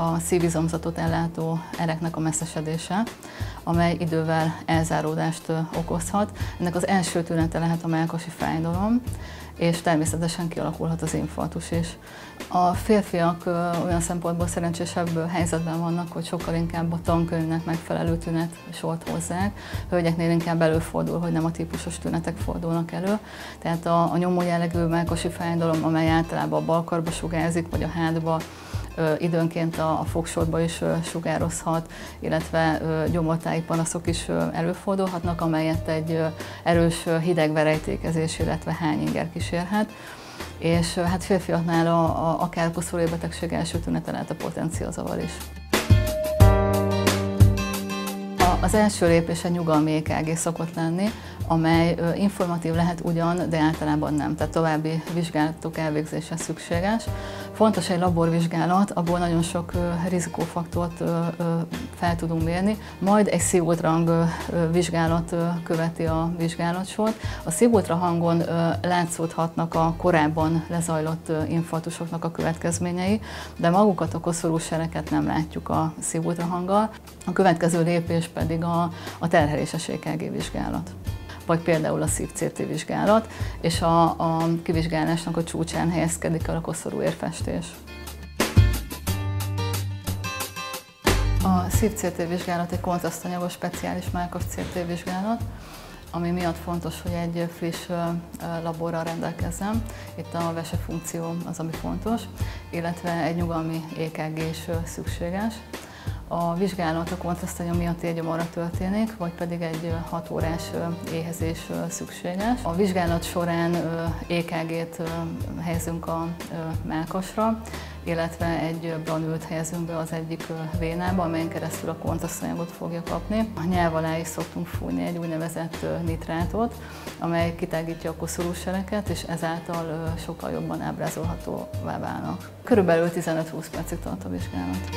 a szívizomzatot ellátó ereknek a messzesedése, amely idővel elzáródást okozhat. Ennek az első tünete lehet a melkosi fájdalom, és természetesen kialakulhat az infarktus is. A férfiak olyan szempontból szerencsésebb helyzetben vannak, hogy sokkal inkább a tankönyvnek megfelelő tünet sort hozzák. Hölgyeknél inkább előfordul, hogy nem a típusos tünetek fordulnak elő. Tehát a, a nyomó jellegű melkosi fájdalom, amely általában a balkarba sugárzik, vagy a hátba, időnként a fogsorba is sugározhat, illetve gyomortáji panaszok is előfordulhatnak, amelyet egy erős hidegverejtékezés, illetve hányinger kísérhet és hát férfiaknál a, a, akár betegség első tünete lehet a potenciazavar is. Az első lépés a nyugalmi EKG szokott lenni, amely informatív lehet ugyan, de általában nem, tehát további vizsgálatok elvégzése szükséges. Fontos egy laborvizsgálat, abból nagyon sok rizikófaktort fel tudunk mérni, majd egy szívultrang vizsgálat követi a vizsgálatsort. A szívultrahangon látszódhatnak a korábban lezajlott infarktusoknak a következményei, de magukat a koszorúsereket nem látjuk a szívultrahanggal. A következő lépés pedig a, a terheléses EKG vizsgálat vagy például a szív-CT vizsgálat, és a, a kivizsgálásnak a csúcsán helyezkedik el a koszorú A szív-CT vizsgálat egy kontrasztanyagos speciális mákos CT vizsgálat, ami miatt fontos, hogy egy friss laborral rendelkezzem. Itt a vese funkció az, ami fontos, illetve egy nyugalmi EKG is szükséges. A vizsgálat a kontrasztanyom miatt érgyomorra történik, vagy pedig egy 6 órás éhezés szükséges. A vizsgálat során EKG-t helyezünk a melkasra, illetve egy branült helyezünk be az egyik vénába, amelyen keresztül a kontrasztanyagot fogja kapni. A nyelv alá is szoktunk fújni egy úgynevezett nitrátot, amely kitágítja a koszorúsereket, és ezáltal sokkal jobban ábrázolhatóvá válnak. Körülbelül 15-20 percig tart a vizsgálat.